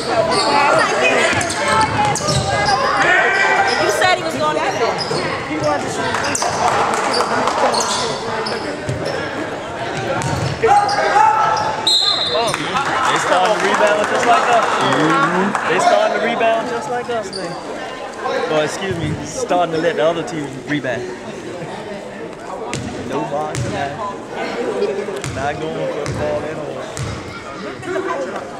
They starting to rebound just like us. They starting to rebound just like us, man. Well, excuse me, starting to let the other team rebound. No box tonight. Not going for the ball at all.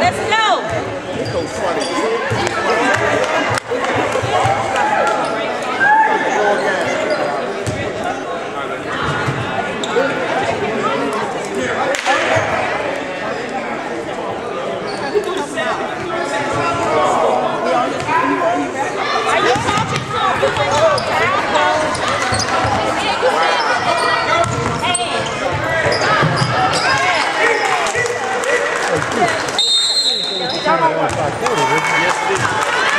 Let's Yes, it is.